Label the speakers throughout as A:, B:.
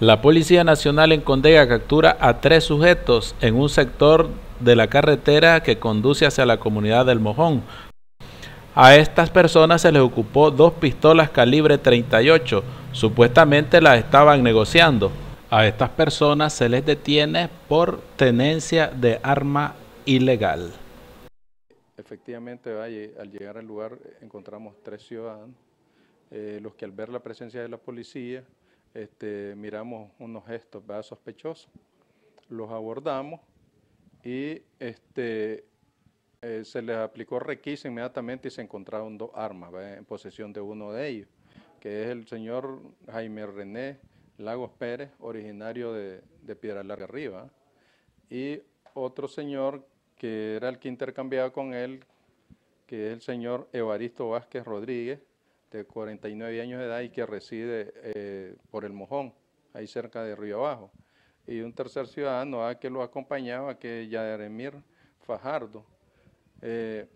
A: La Policía Nacional en Condega captura a tres sujetos en un sector de la carretera que conduce hacia la comunidad del Mojón. A estas personas se les ocupó dos pistolas calibre 38, supuestamente las estaban negociando. A estas personas se les detiene por tenencia de arma ilegal.
B: Efectivamente, al llegar al lugar encontramos tres ciudadanos, eh, los que al ver la presencia de la policía este, miramos unos gestos sospechosos, los abordamos y este, eh, se les aplicó requisa inmediatamente y se encontraron dos armas en posesión de uno de ellos, que es el señor Jaime René Lagos Pérez, originario de, Piedra Larga Arriba, y otro señor que era el que intercambiaba con él, que es el señor Evaristo Vázquez Rodríguez, de 49 años de edad y que reside eh, por el Mojón, ahí cerca de Río Abajo. Y un tercer ciudadano que lo acompañaba, que es Yaderemir Fajardo. Eh,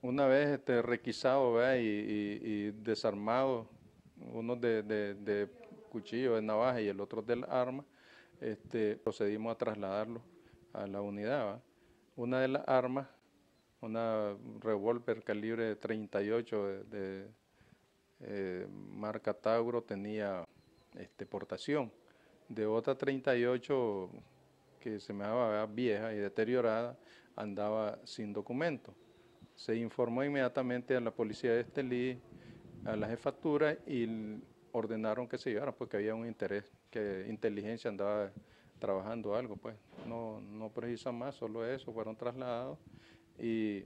B: una vez este, requisado Y, desarmado, uno de, de, cuchillo, de navaja y el otro del arma, este, procedimos a trasladarlo a la unidad. Una de las armas, una revólver calibre 38 de eh, marca Tauro tenía este, portación. De otra 38 que se me daba vieja y deteriorada, andaba sin documento. Se informó inmediatamente a la policía de Estelí, a la jefatura y ordenaron que se llevara porque había un interés, que inteligencia andaba trabajando algo, pues no, no precisa más, solo eso, fueron trasladados y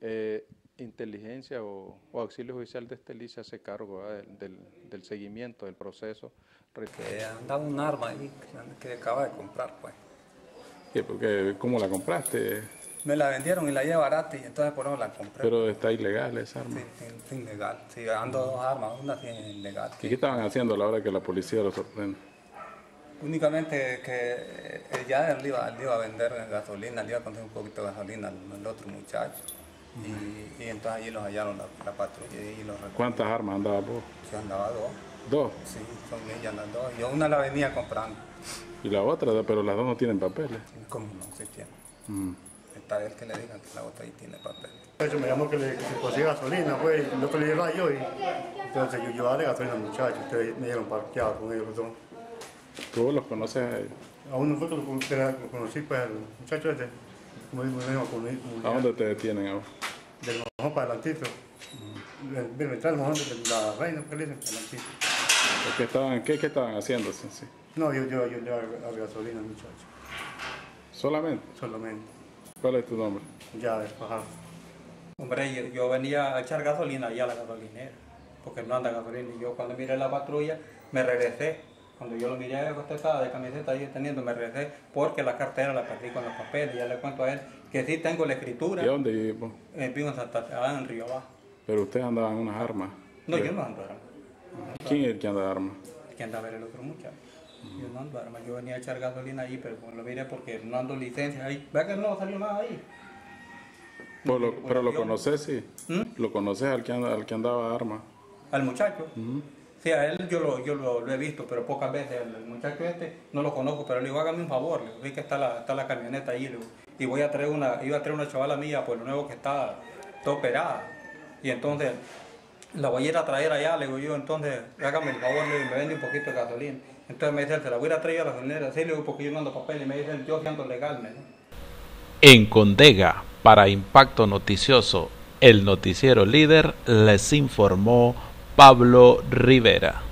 B: eh, inteligencia o, auxilio judicial de Estelí se hace cargo del, seguimiento del proceso.
C: Eh, andaba un arma ahí que, acaba de comprar, pues.
D: ¿Qué? Porque, ¿Cómo la compraste?
C: Me la vendieron y la llevé barata y entonces por eso la compré.
D: Pero está ilegal esa arma.
C: Sí, sí ilegal. Sí, ando dos armas, una sí ilegal.
D: ¿Y qué estaban haciendo a la hora que la policía lo sorprende?
C: Únicamente que ya él iba, iba a vender gasolina, le iba a conseguir un poquito de gasolina al otro muchacho. Y, entonces allí los hallaron la, patrulla y los
D: ¿Cuántas armas andaba vos?
C: Sí, andaba dos.
D: ¿Dos?
C: Sí, son ellas las dos. Yo una la venía comprando.
D: ¿Y la otra? Pero las dos no tienen papeles.
C: ¿Cómo no? Sí tienen. Mm. Está él que le digan que la otra ahí tiene papel.
E: Eso me llamó que le que gasolina, pues, lo que le llevaba yo y entonces yo llevaba gasolina al muchacho, ustedes me dieron parqueado con ellos los dos.
D: ¿Tú los conoces a ellos?
E: A uno fue que lo, conocí, pues, el muchacho este, como digo,
D: ¿A dónde te detienen ahora?
E: del mojón para adelantito. Mm. La reina, ¿qué le dicen? Adelantito.
D: ¿Qué estaban, qué, qué estaban haciendo? Sí, sí.
E: No, yo, yo, yo, yo a, gasolina, muchacho.
D: ¿Solamente?
E: Solamente.
D: ¿Cuál es tu nombre?
E: Ya, Fajardo.
C: Hombre, yo, yo, venía a echar gasolina allá a la gasolinera, porque no anda gasolina. Y yo cuando miré la patrulla, me regresé. Cuando yo lo miré, usted estaba de camiseta ahí teniendo, me regresé porque la cartera la perdí con los papeles. Ya le cuento a él que sí tengo la escritura.
D: ¿Y dónde vive?
C: Eh, vivo en Santa Fe, en Río Abajo.
D: Pero usted andaba en unas armas.
C: No, yo no ando armas.
D: ¿Quién es el que anda armas?
C: El que anda a ver el otro muchacho. Yo no ando armas. Yo venía a echar gasolina ahí, pero lo miré porque no ando licencia ahí. Vea que no salió nada ahí.
D: pero lo conoces, sí. ¿Mm? ¿Lo conoces al que, anda, al que andaba armas?
C: Al muchacho. Sí, a él yo lo, yo lo, he visto, pero pocas veces. El, muchacho este no lo conozco, pero le digo, hágame un favor. Le vi que está la, está la camioneta ahí. Le y voy a traer una, iba a traer una chavala mía, por lo nuevo que está toda operada. Y entonces la voy a ir a traer allá, le digo yo, entonces hágame el favor, le me vende un poquito de gasolina. Entonces me dice, se la voy a traer a la gasolinera, sí, le digo, porque yo no ando papel, y me dicen, yo ando legal.
A: En Condega, para Impacto Noticioso, el noticiero líder les informó Pablo Rivera.